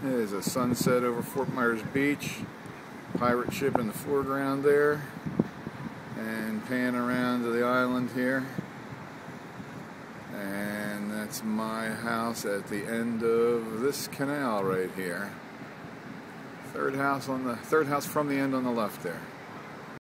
There's a sunset over Fort Myers Beach. Pirate ship in the foreground there. And pan around to the island here. And that's my house at the end of this canal right here. Third house on the third house from the end on the left there.